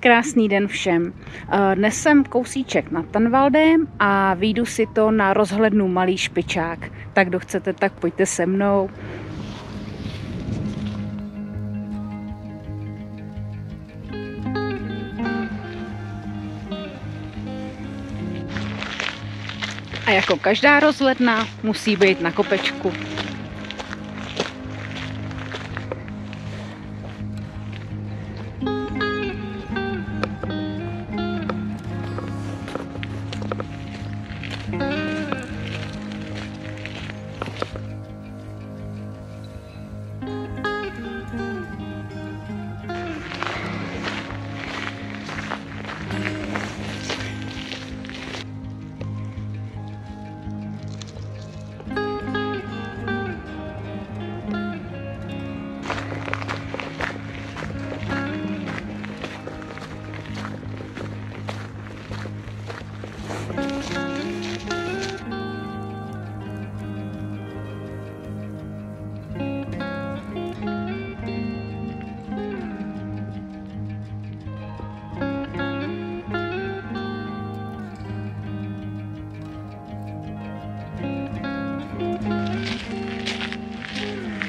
Krásný den všem. Eh, dnes jsem kousíček nad Tanvaldem a výjdu si to na rozhlednu Malý špičák. Tak kdo chcete, tak pojďte se mnou. A jako každá rozhledna musí být na kopečku.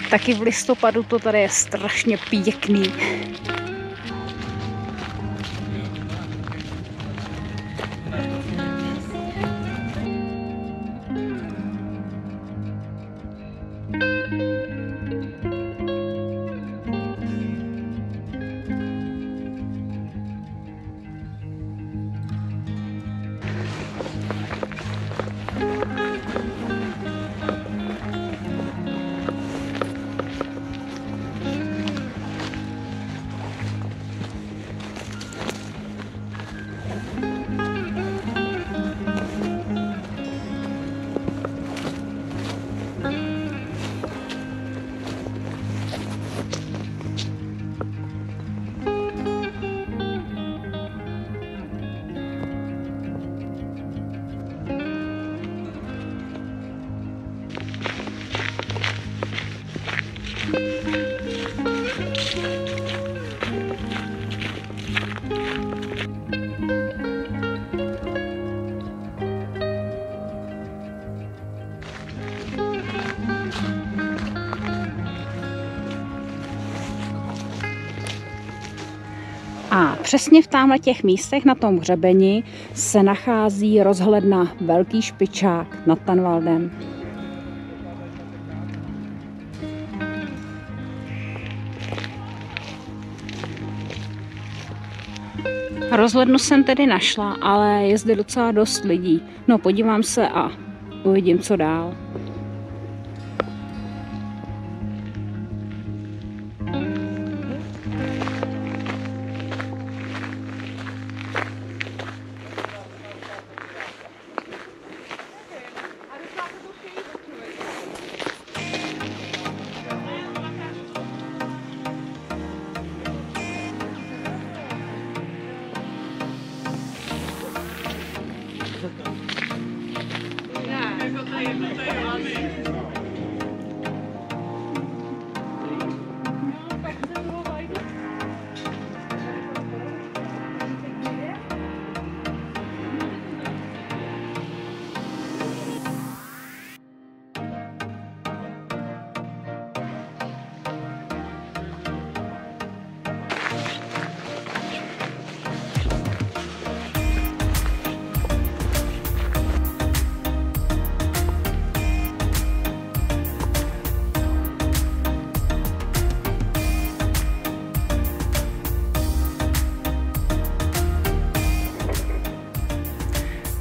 Taky v listopadu to tady je strašně pěkný. A přesně v tamhle těch místech na tom hřebeni se nachází rozhledna Velký špičák nad Tanvaldem. Rozhlednu jsem tedy našla, ale je zde docela dost lidí. No podívám se a uvidím, co dál. Amen. Amen.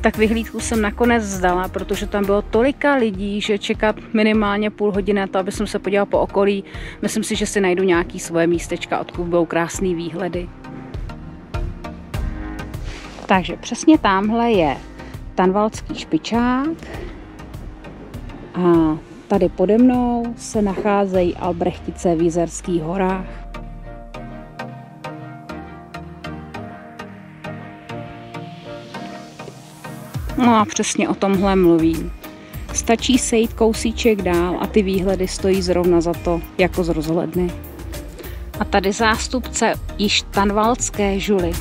Tak vyhlídku jsem nakonec zdala, protože tam bylo tolika lidí, že čekat minimálně půl hodiny to, aby jsem se podíval po okolí. Myslím si, že si najdu nějaký svoje místečka, odkud budou krásné výhledy. Takže přesně tamhle je Tanvalský špičák a tady pode mnou se nacházejí Albrechtice v Jizerských horách. No a přesně o tomhle mluvím. Stačí sejít kousíček dál a ty výhledy stojí zrovna za to, jako z rozhledny. A tady zástupce již tanvalské žuly.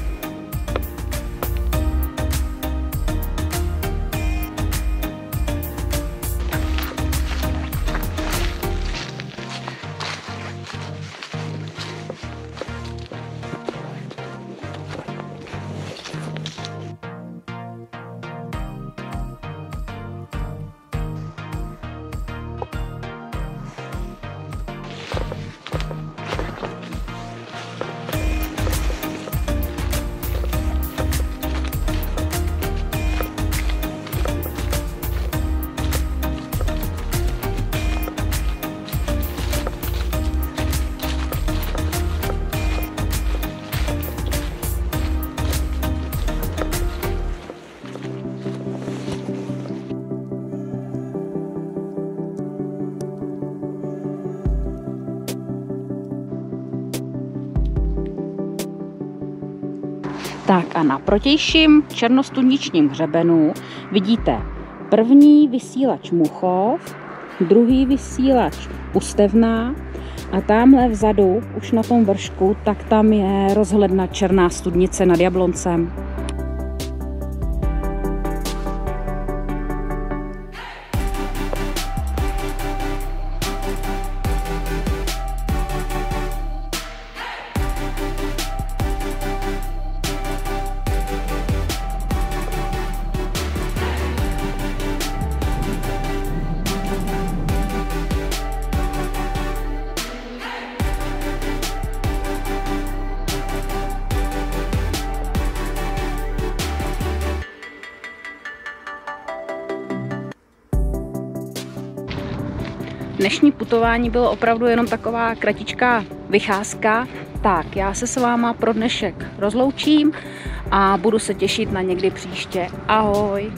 Tak a na protějším černostuničním hřebenu vidíte první vysílač Muchov, druhý vysílač Pustevná a tamhle vzadu, už na tom vršku, tak tam je rozhledna Černá studnice nad Jabloncem. Dnešní putování bylo opravdu jenom taková kratičká vycházka. Tak, já se s váma pro dnešek rozloučím a budu se těšit na někdy příště. Ahoj!